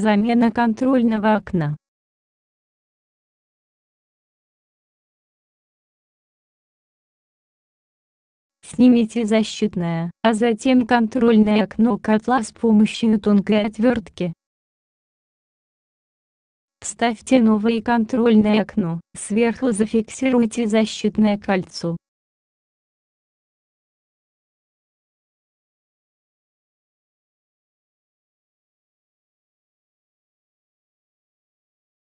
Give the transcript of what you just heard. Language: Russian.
Замена контрольного окна. Снимите защитное, а затем контрольное окно котла с помощью тонкой отвертки. Вставьте новое контрольное окно, сверху зафиксируйте защитное кольцо.